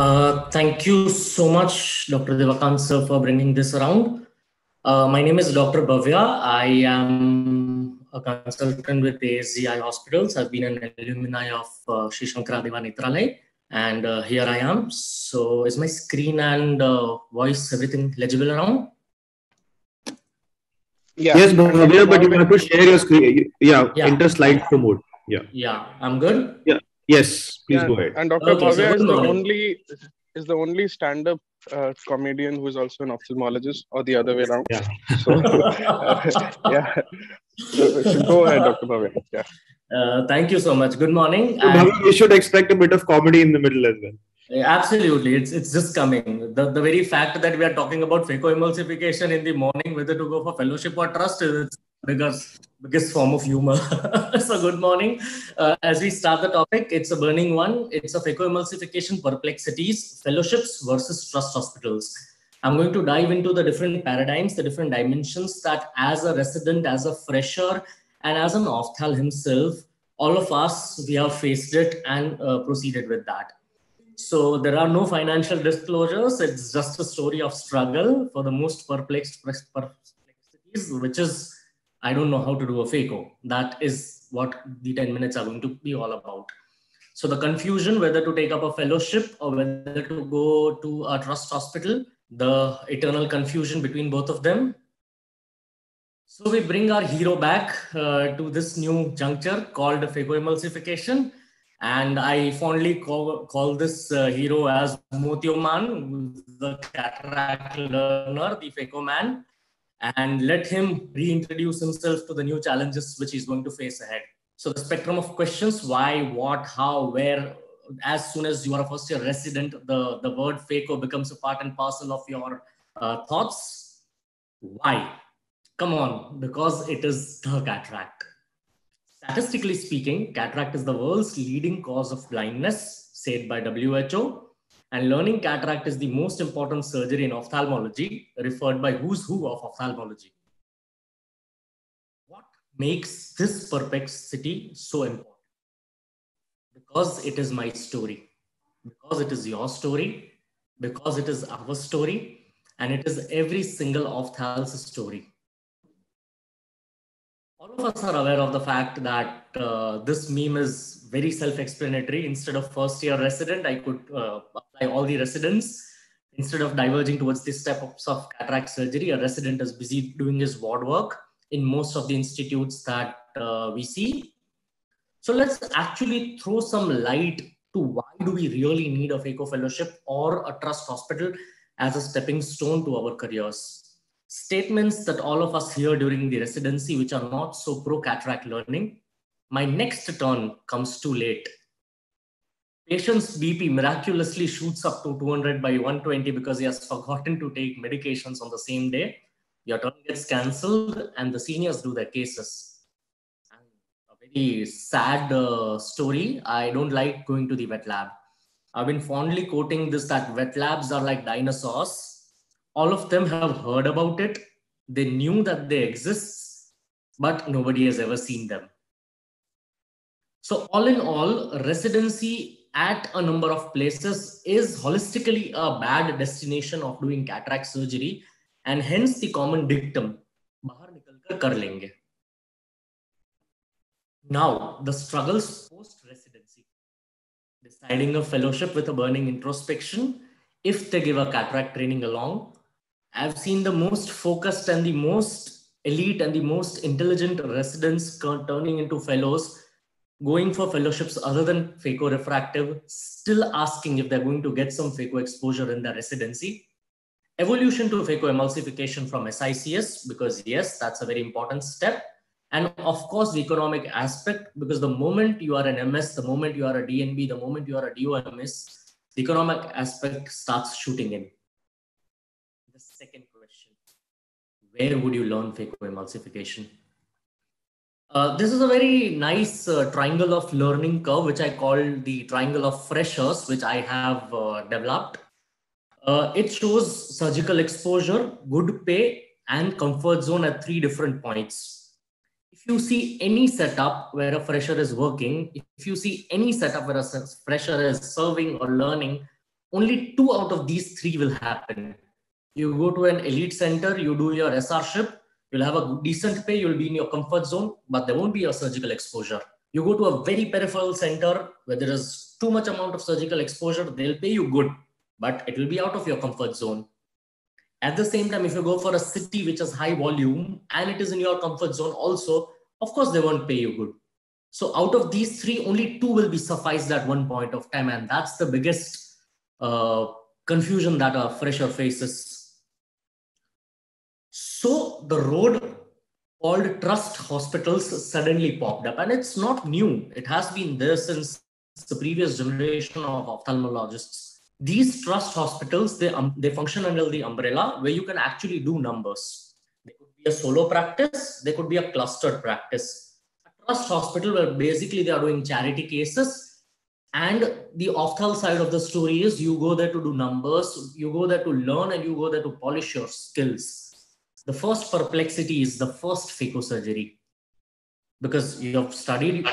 Uh, thank you so much, Dr. Devakant sir, for bringing this around. Uh, my name is Dr. Bhavya. I am a consultant with ASGI Hospitals. I've been an alumni of uh, Sri Sankaradeva Nethralaya, and uh, here I am. So, is my screen and uh, voice everything legible around? Yeah. Yes, Bhavya, but you have to share your screen. Yeah, yeah. enter slide mode. Yeah. Yeah, I'm good. Yeah. Yes, please yeah, go ahead. And Dr. Okay, Bhavya so is the only is the only stand-up uh, comedian who is also an ophthalmologist, or the other way around. Yeah. So, uh, yeah. So, so, go ahead, Dr. Bhavya. Yeah. Uh, thank you so much. Good morning. So, Bhavya, you should expect a bit of comedy in the middle as well. Absolutely, it's it's just coming. The the very fact that we are talking about phacoemulsification in the morning, whether to go for fellowship or trust, is biggest biggest form of humor. so good morning. Uh, as we start the topic, it's a burning one. It's a phacoemulsification perplexities, fellowships versus trust hospitals. I'm going to dive into the different paradigms, the different dimensions that as a resident, as a fresher, and as an ophthal himself, all of us, we have faced it and uh, proceeded with that. So there are no financial disclosures. It's just a story of struggle for the most perplexed perplexities, which is I don't know how to do a phaco. That is what the 10 minutes are going to be all about. So the confusion whether to take up a fellowship or whether to go to a trust hospital, the eternal confusion between both of them. So we bring our hero back uh, to this new juncture called phacoemulsification. And I fondly call, call this uh, hero as Motioman, the cataract learner, the phaco man and let him reintroduce himself to the new challenges which he's going to face ahead. So the spectrum of questions, why, what, how, where, as soon as you are a first year resident, the, the word phaco becomes a part and parcel of your uh, thoughts. Why? Come on, because it is the cataract. Statistically speaking, cataract is the world's leading cause of blindness, said by WHO and learning cataract is the most important surgery in ophthalmology, referred by who's who of ophthalmology. What makes this perplexity so important? Because it is my story, because it is your story, because it is our story, and it is every single ophthal's story all of us are aware of the fact that uh, this meme is very self-explanatory. Instead of first year resident, I could uh, apply all the residents. Instead of diverging towards the steps of cataract surgery, a resident is busy doing his ward work in most of the institutes that uh, we see. So let's actually throw some light to why do we really need a phaco fellowship or a trust hospital as a stepping stone to our careers statements that all of us hear during the residency, which are not so pro cataract learning. My next turn comes too late. Patient's BP miraculously shoots up to 200 by 120 because he has forgotten to take medications on the same day. Your turn gets cancelled, and the seniors do their cases. And a very sad uh, story. I don't like going to the wet lab. I've been fondly quoting this that wet labs are like dinosaurs all of them have heard about it. They knew that they exist, but nobody has ever seen them. So all in all, residency at a number of places is holistically a bad destination of doing cataract surgery and hence the common dictum, bahar nikalkar kar lenge Now, the struggles post-residency. Deciding a fellowship with a burning introspection, if they give a cataract training along, I've seen the most focused and the most elite and the most intelligent residents turning into fellows, going for fellowships other than phaco refractive, still asking if they're going to get some phaco exposure in their residency. Evolution to phaco emulsification from SICS, because yes, that's a very important step. And of course, the economic aspect, because the moment you are an MS, the moment you are a DNB, the moment you are a DOMS, the economic aspect starts shooting in second question. Where would you learn phacoemulsification? Uh, this is a very nice uh, triangle of learning curve, which I call the triangle of freshers, which I have uh, developed. Uh, it shows surgical exposure, good pay, and comfort zone at three different points. If you see any setup where a fresher is working, if you see any setup where a fresher is serving or learning, only two out of these three will happen. You go to an elite center, you do your SR ship, you'll have a decent pay, you'll be in your comfort zone, but there won't be a surgical exposure. You go to a very peripheral center where there is too much amount of surgical exposure, they'll pay you good, but it will be out of your comfort zone. At the same time, if you go for a city which has high volume and it is in your comfort zone also, of course they won't pay you good. So out of these three, only two will be sufficed at one point of time. And that's the biggest uh, confusion that a fresher faces. So the road called trust hospitals suddenly popped up and it's not new. It has been there since the previous generation of ophthalmologists. These trust hospitals, they, um, they function under the umbrella where you can actually do numbers. They could be a solo practice, they could be a clustered practice. A trust hospital where basically they are doing charity cases and the ophthal side of the story is you go there to do numbers, you go there to learn and you go there to polish your skills. The first perplexity is the first phaco surgery because you have studied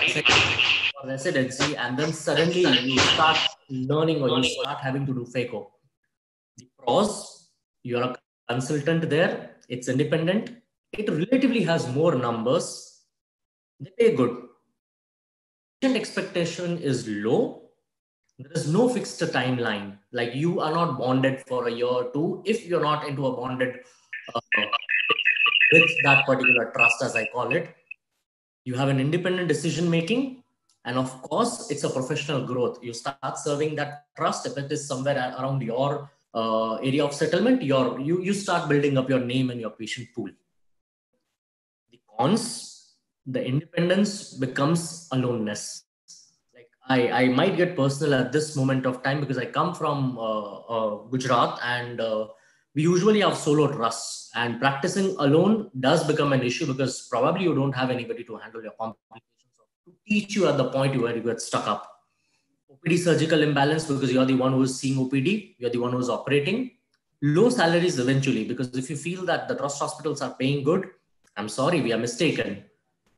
residency and then suddenly you start learning or you start having to do phaco. The pros, you're a consultant there, it's independent, it relatively has more numbers, they pay good Patient expectation is low. There is no fixed timeline. Like you are not bonded for a year or two if you're not into a bonded with that particular trust, as I call it. You have an independent decision making. And of course, it's a professional growth. You start serving that trust if it is somewhere around your uh, area of settlement, your, you, you start building up your name and your patient pool. The cons the independence becomes aloneness. Like I, I might get personal at this moment of time because I come from uh, uh, Gujarat and uh, we usually have solo trusts and practicing alone does become an issue because probably you don't have anybody to handle your complications or to teach you at the point where you get stuck up. OPD surgical imbalance because you're the one who's seeing OPD, you're the one who's operating. Low salaries eventually because if you feel that the trust hospitals are paying good, I'm sorry, we are mistaken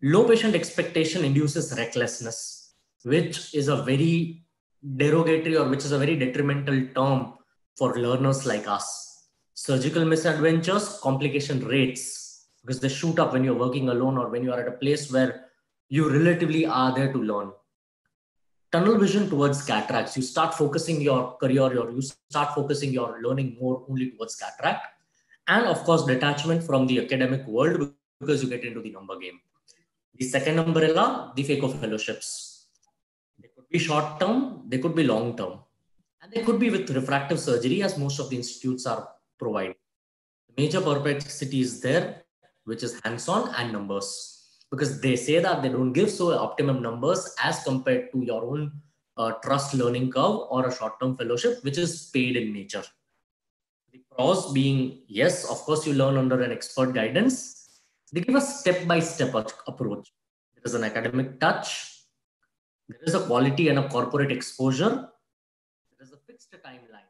Low patient expectation induces recklessness, which is a very derogatory or which is a very detrimental term for learners like us. Surgical misadventures, complication rates, because they shoot up when you're working alone or when you are at a place where you relatively are there to learn. Tunnel vision towards cataracts. You start focusing your career, or you start focusing your learning more only towards cataract. And of course, detachment from the academic world because you get into the number game. The second umbrella, the phaco fellowships. They could be short term, they could be long term, and they could be with refractive surgery, as most of the institutes are providing. The major perplexity is there, which is hands on and numbers, because they say that they don't give so optimum numbers as compared to your own uh, trust learning curve or a short term fellowship, which is paid in nature. The pros being yes, of course, you learn under an expert guidance they give a step-by-step approach. There is an academic touch. There is a quality and a corporate exposure. There is a fixed timeline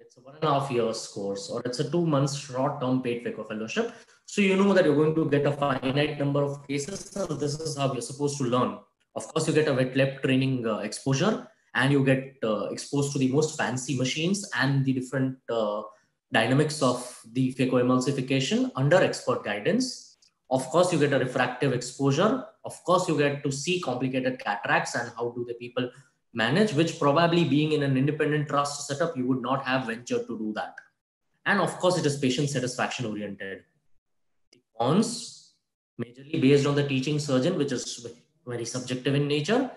it's a one and a half years course or it's a two months short-term paid phaco fellowship. So you know that you're going to get a finite number of cases. So this is how you're supposed to learn. Of course, you get a wet lab training uh, exposure and you get uh, exposed to the most fancy machines and the different uh, dynamics of the phacoemulsification under expert guidance of course, you get a refractive exposure. Of course, you get to see complicated cataracts and how do the people manage, which probably being in an independent trust setup, you would not have ventured to do that. And of course, it is patient satisfaction oriented. The cons, majorly based on the teaching surgeon, which is very subjective in nature.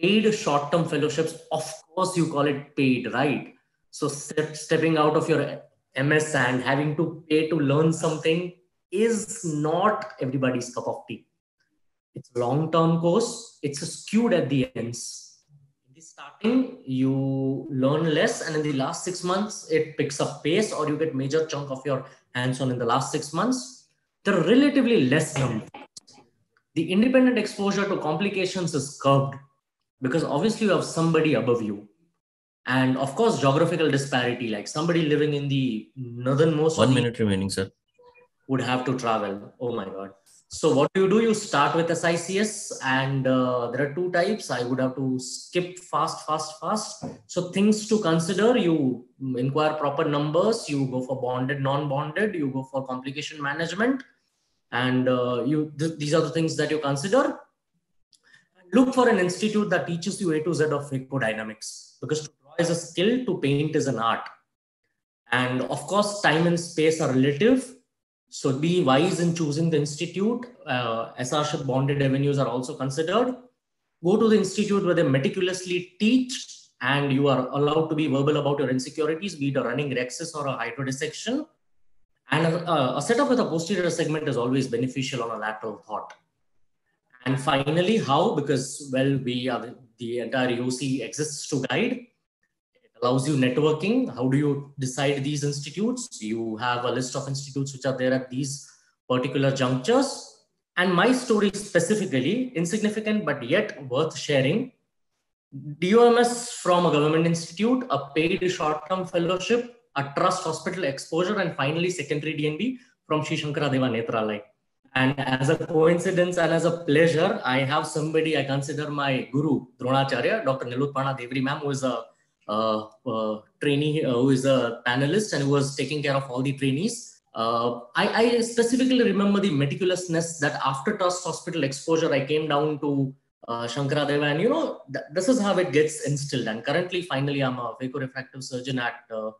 Paid short-term fellowships, of course, you call it paid, right? So step, stepping out of your MS and having to pay to learn something is not everybody's cup of tea. It's a long-term course. It's skewed at the ends. Starting, you learn less, and in the last six months, it picks up pace, or you get major chunk of your hands-on in the last six months. They're relatively less numbers. The independent exposure to complications is curbed because obviously you have somebody above you and of course geographical disparity like somebody living in the northernmost one minute remaining sir would have to travel. Oh my God. So what do you do? You start with SICS and uh, there are two types. I would have to skip fast, fast, fast. So things to consider, you inquire proper numbers, you go for bonded, non-bonded, you go for complication management. And uh, you th these are the things that you consider. Look for an institute that teaches you A to Z of dynamics because to draw is a skill, to paint is an art. And of course, time and space are relative so be wise in choosing the institute. Uh, SRship bonded avenues are also considered. Go to the institute where they meticulously teach and you are allowed to be verbal about your insecurities, be it a running rhexis or a hydrodissection. And a, a setup with a posterior segment is always beneficial on a lateral thought. And finally, how? Because, well, we are the, the entire EOC exists to guide allows you networking. How do you decide these institutes? You have a list of institutes which are there at these particular junctures. And my story specifically, insignificant but yet worth sharing. DOMS from a government institute, a paid short-term fellowship, a trust hospital exposure, and finally secondary DNB from Sri Sankaradeva Nethralaya. And as a coincidence and as a pleasure, I have somebody I consider my guru, Dronacharya, Dr. Nilutparna Deori ma'am, who is a trainee uh, who is a panelist and who was taking care of all the trainees. I, I, specifically remember the meticulousness that after Trust Hospital exposure, I came down to uh, Deva, and you know, th this is how it gets instilled. And currently, finally, I'm a phaco-refractive surgeon at uh,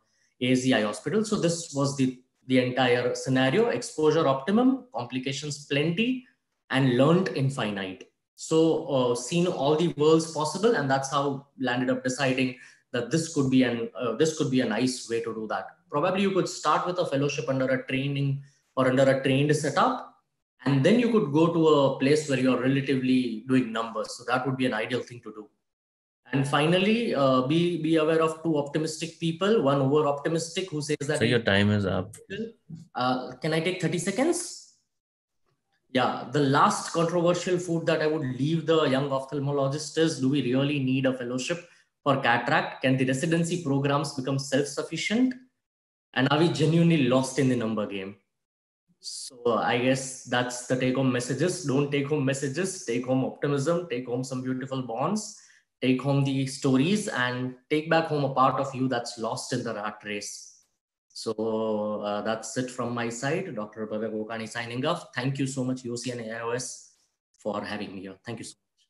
ASGI Hospital. So this was the the entire scenario: exposure optimum, complications plenty, and learned infinite. So uh, seen all the worlds possible, and that's how landed up deciding that this could be an uh, this could be a nice way to do that. Probably you could start with a fellowship under a training or under a trained setup, and then you could go to a place where you're relatively doing numbers. So that would be an ideal thing to do. And finally, uh, be be aware of two optimistic people. One over optimistic who says that. So your time is up. Uh, can I take thirty seconds? Yeah, the last controversial food that I would leave the young ophthalmologist is: Do we really need a fellowship? For cataract? Can the residency programs become self-sufficient? And are we genuinely lost in the number game? So I guess that's the take-home messages. Don't take home messages. Take home optimism. Take home some beautiful bonds. Take home the stories and take back home a part of you that's lost in the rat race. So uh, that's it from my side. Dr. Bhavya Gokani signing off. Thank you so much, UC and AIOS, for having me here. Thank you so much.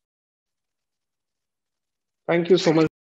Thank you so much.